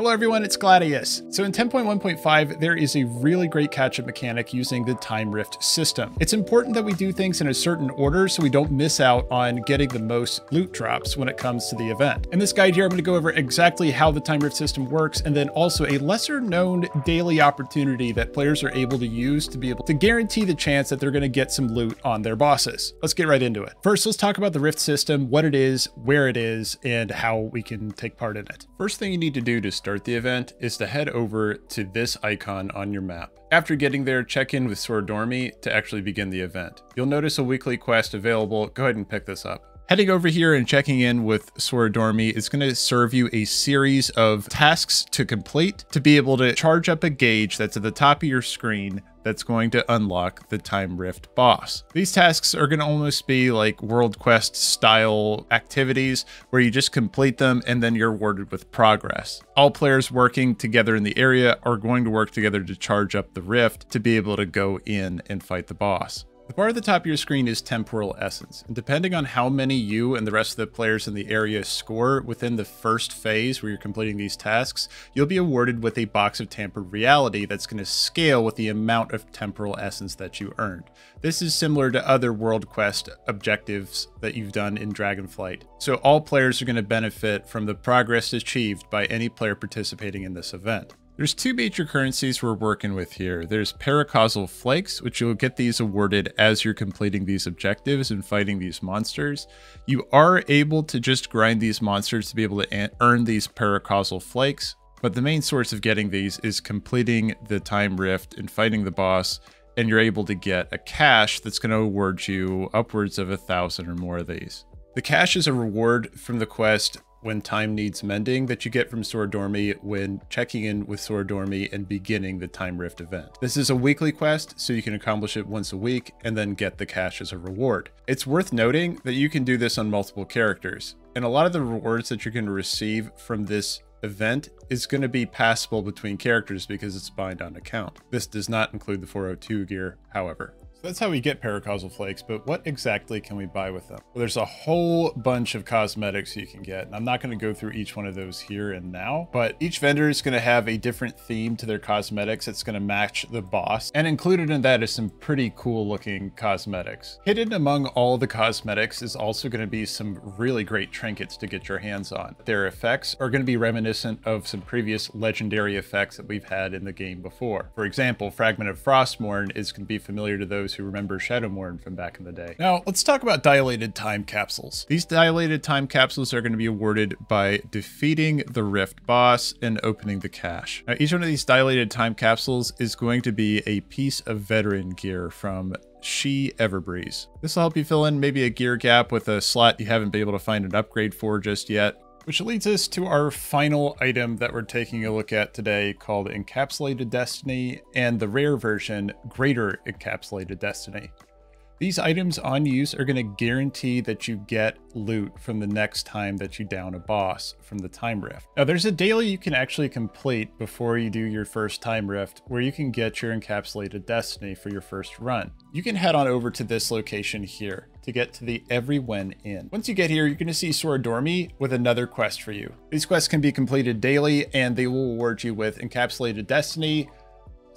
Hello everyone, it's Gladius. So in 10.1.5, there is a really great catch-up mechanic using the Time Rift system. It's important that we do things in a certain order so we don't miss out on getting the most loot drops when it comes to the event. In this guide here, I'm going to go over exactly how the Time Rift system works and then also a lesser known daily opportunity that players are able to use to be able to guarantee the chance that they're going to get some loot on their bosses. Let's get right into it. First, let's talk about the Rift system, what it is, where it is, and how we can take part in it. First thing you need to do to start start the event is to head over to this icon on your map. After getting there, check in with Soridormi to actually begin the event. You'll notice a weekly quest available. Go ahead and pick this up. Heading over here and checking in with Soridormi is going to serve you a series of tasks to complete to be able to charge up a gauge that's at the top of your screen that's going to unlock the Time Rift boss. These tasks are going to almost be like World Quest style activities where you just complete them and then you're awarded with progress. All players working together in the area are going to work together to charge up the rift to be able to go in and fight the boss. The bar at the top of your screen is Temporal Essence, and depending on how many you and the rest of the players in the area score within the first phase where you're completing these tasks, you'll be awarded with a box of Tampered Reality that's going to scale with the amount of Temporal Essence that you earned. This is similar to other World Quest objectives that you've done in Dragonflight, so all players are going to benefit from the progress achieved by any player participating in this event. There's two major currencies we're working with here. There's Paracausal Flakes, which you'll get these awarded as you're completing these objectives and fighting these monsters. You are able to just grind these monsters to be able to earn these Paracausal Flakes, but the main source of getting these is completing the Time Rift and fighting the boss, and you're able to get a cache that's going to award you upwards of a thousand or more of these. The cache is a reward from the quest when time needs mending that you get from Soridormi when checking in with Soridormi and beginning the Time Rift event. This is a weekly quest, so you can accomplish it once a week and then get the cache as a reward. It's worth noting that you can do this on multiple characters, and a lot of the rewards that you're going to receive from this event is going to be passable between characters because it's bind on account. This does not include the 402 gear, however. So that's how we get paracausal flakes, but what exactly can we buy with them? Well, there's a whole bunch of cosmetics you can get, and I'm not going to go through each one of those here and now, but each vendor is going to have a different theme to their cosmetics that's going to match the boss, and included in that is some pretty cool looking cosmetics. Hidden among all the cosmetics is also going to be some really great trinkets to get your hands on. Their effects are going to be reminiscent of some previous legendary effects that we've had in the game before. For example, Fragment of Frostmourne is going to be familiar to those those who remember Shadowmourne from back in the day. Now, let's talk about dilated time capsules. These dilated time capsules are going to be awarded by defeating the Rift boss and opening the cache. Now, each one of these dilated time capsules is going to be a piece of veteran gear from She Everbreeze. This will help you fill in maybe a gear gap with a slot you haven't been able to find an upgrade for just yet, which leads us to our final item that we're taking a look at today called Encapsulated Destiny and the rare version Greater Encapsulated Destiny. These items on use are going to guarantee that you get loot from the next time that you down a boss from the Time Rift. Now there's a daily you can actually complete before you do your first Time Rift where you can get your encapsulated destiny for your first run. You can head on over to this location here to get to the Everywhen Inn. Once you get here, you're going to see Soridormi with another quest for you. These quests can be completed daily and they will award you with encapsulated destiny,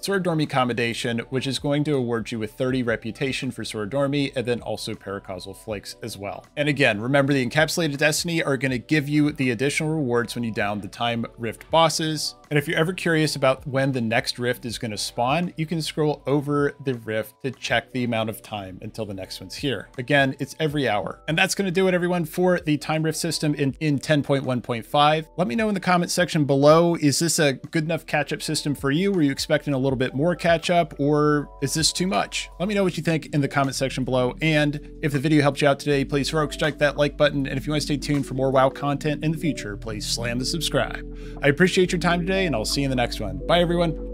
Soridormi Commendation, which is going to award you with 30 reputation for Soridormi, and then also Paracausal Flakes as well. And again, remember the Encapsulated Destiny are going to give you the additional rewards when you down the Time Rift bosses, and if you're ever curious about when the next rift is going to spawn, you can scroll over the rift to check the amount of time until the next one's here. Again, it's every hour. And that's going to do it, everyone, for the time rift system in, in 10.1.5. Let me know in the comment section below, is this a good enough catch-up system for you? Were you expecting a little bit more catch-up, or is this too much? Let me know what you think in the comment section below. And if the video helped you out today, please heroic strike that like button. And if you want to stay tuned for more WoW content in the future, please slam the subscribe. I appreciate your time today and I'll see you in the next one. Bye, everyone.